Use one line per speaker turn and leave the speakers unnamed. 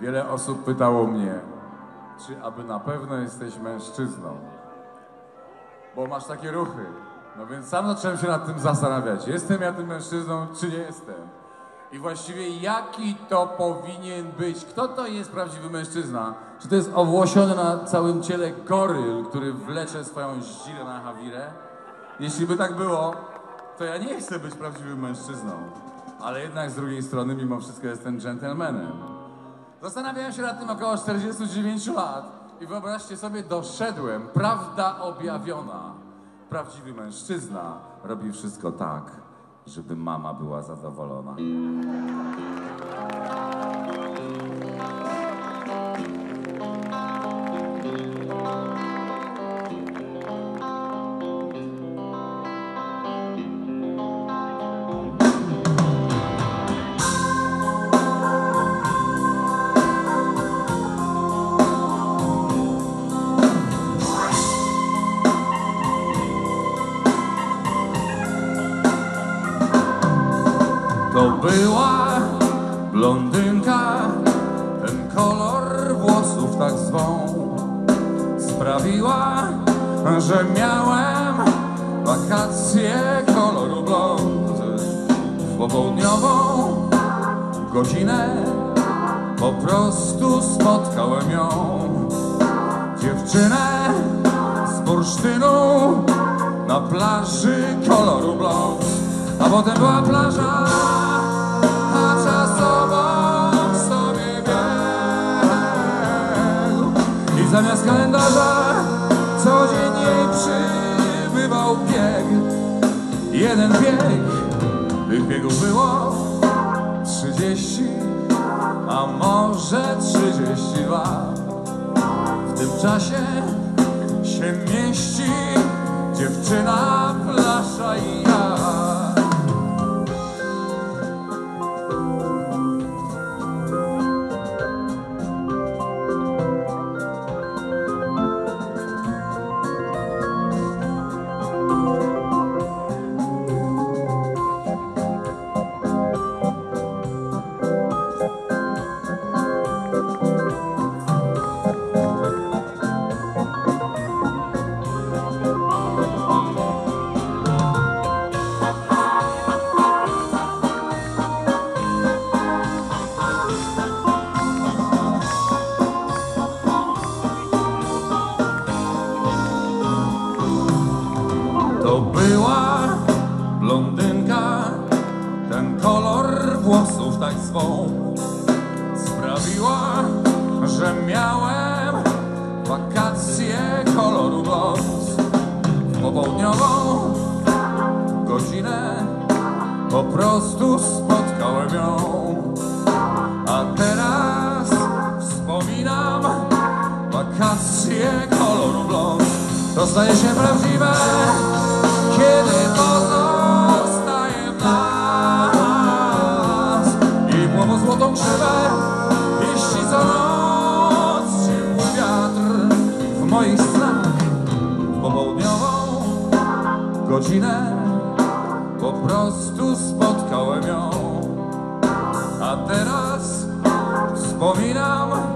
Wiele osób pytało mnie, czy aby na pewno jesteś mężczyzną, bo masz takie ruchy. No więc sam zacząłem się nad tym zastanawiać. Jestem ja tym mężczyzną, czy nie jestem? I właściwie jaki to powinien być? Kto to jest prawdziwy mężczyzna? Czy to jest owłosiony na całym ciele goryl, który wlecze swoją zdzirę na hawirę? Jeśli by tak było, to ja nie chcę być prawdziwym mężczyzną. Ale jednak z drugiej strony, mimo wszystko jestem dżentelmenem. Zastanawiałem się nad tym około 49 lat i wyobraźcie sobie, doszedłem, prawda objawiona. Prawdziwy mężczyzna robi wszystko tak, żeby mama była zadowolona. To była blondynka, ten kolor włosów tak zwą sprawiła, że miałem wakacje koloru blond. W popołudniową godzinę po prostu spotkałem ją. Dziewczynę z bursztynu na plaży koloru blond. A potem była plaża, Jeden bieg, tych biegów było trzydzieści, a może trzydzieści dwa. W tym czasie się mieści dziewczyna, plasza i To była blondynka, ten kolor włosów tak swą sprawiła, że miałem wakacje koloru blond. Popołudniową godzinę po prostu spotkałem ją, a teraz wspominam wakacje koloru blond. To staje się prawdziwe, po prostu spotkałem ją, a teraz wspominam